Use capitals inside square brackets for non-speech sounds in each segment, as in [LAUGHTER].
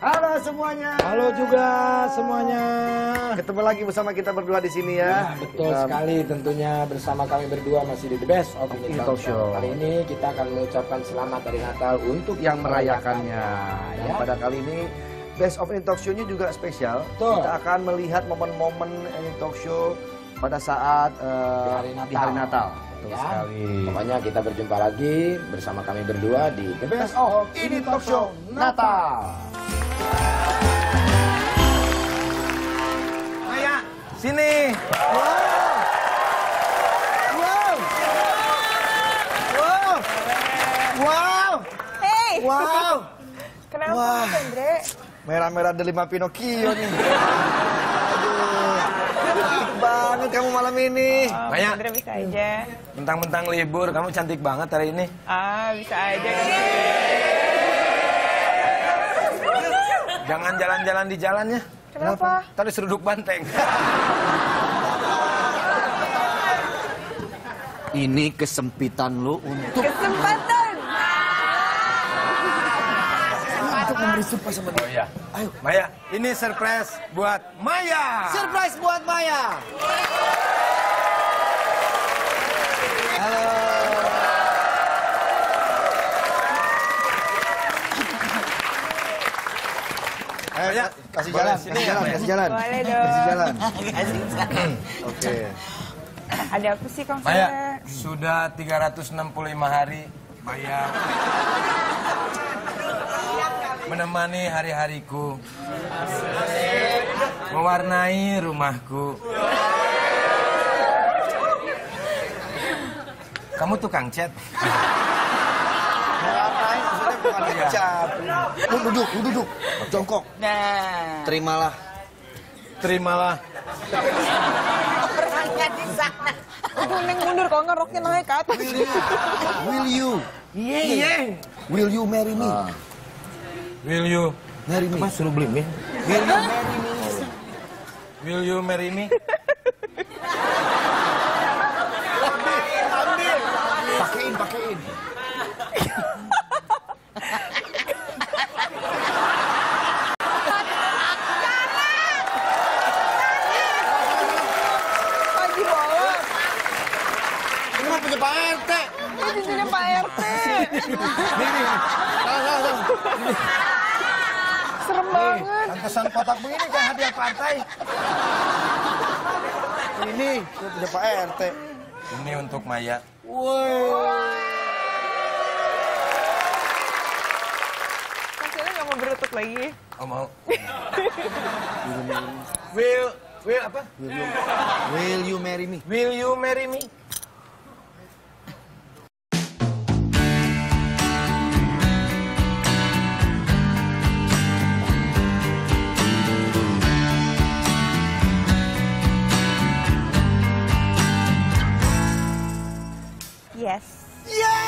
Halo semuanya. Halo juga semuanya. Ketemu lagi bersama kita berdua di sini ya. Betul Kita- sekali tentunya bersama kami berdua masih di The Best of Ini Ini Talk Show. Kali ini kita akan mengucapkan selamat hari Natal untuk yang merayakannya. Ya. Dan pada kali ini Best of Any Talk Show-nya juga spesial. Betul. Kita akan melihat momen-momen Any Talk Show pada saat eh, Di hari Natal. Di hari Natal. Betul Ya. sekali. Pokoknya kita berjumpa lagi bersama kami berdua di The Best of Ini Talk Show Natal. Maya, sini. Wow. Wow. Wow. Hey, Wow. kenapa Wah. Andre? Merah-merah delima Pinocchio nih. Aduh. [LAUGHS] Cantik banget kamu malam ini. Oh, Maya. Andre bisa aja. Mentang-mentang libur, kamu cantik banget hari ini. Ah, bisa aja. Jangan jalan-jalan di jalannya. Kenapa? Tadi seruduk banteng. Ini kesempitan lu untuk Kesempatan. untuk memberi surprise sama dia. Oh iya. Ayo. Maya, ini surprise buat Maya. Surprise buat Maya. Kasih jalan, kasih jalan, kasih jalan. Boleh [CLEARS THROAT] dong. [CLEARS THROAT] Kasih jalan. Oke. Ada apa sih, Kang Maya, sudah 365 hari Maya menemani hari-hariku. Mewarnai rumahku. Kamu tukang chat? Bukan. Lu duduk, lu duduk. Jongkok. Nah, Terimalah. Terimalah. berangkat di sana. Mending mundur kalau nggak roknya naik ke atas. Will you? Iya, iya. Will you marry me? Will you? Marry me. Mas suruh beli mie. Will you marry me? Will you marry me? Pakein, pakein. Punya Pak RT. Ini cincinnya Pak RT. Salah, salah, salah. Serem banget. Pantesan kotak begini kayak hadiah pantai. Ini ini punya Pak RT. Ini untuk Maya. Nggak mau berutut lagi. Oh mau. Will, will apa? Will you, will you marry me? Will you marry me? Yes.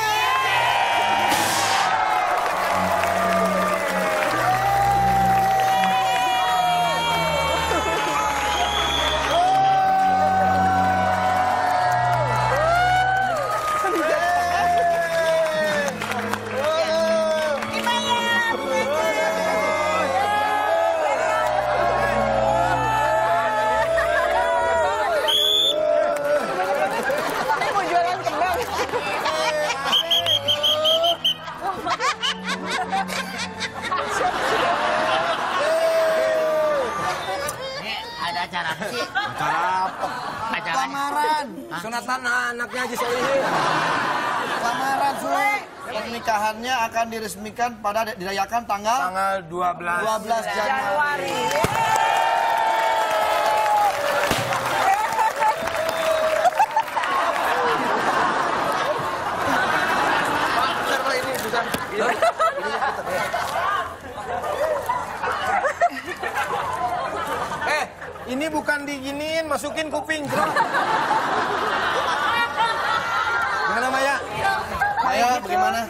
Ini mau jualan kembang. ada acara apa sih? Acara apa? Acara Lamaran. Sunatan anaknya Haji Solihin. Lamaran, Sule. Pernikahannya akan diresmikan pada dirayakan tanggal Tanggal 12. 12 Januari. Januari. Bentar, Pak, ini sudah. Ini, ini yang kita Eh, ini bukan diginiin, masukin kuping. bro. Gimana Maya? Maya, bagaimana?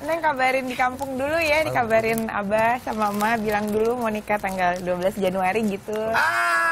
Neng kabarin di kampung dulu ya, dikabarin Abah sama Mama bilang dulu mau nikah tanggal 12 Januari gitu. Ah!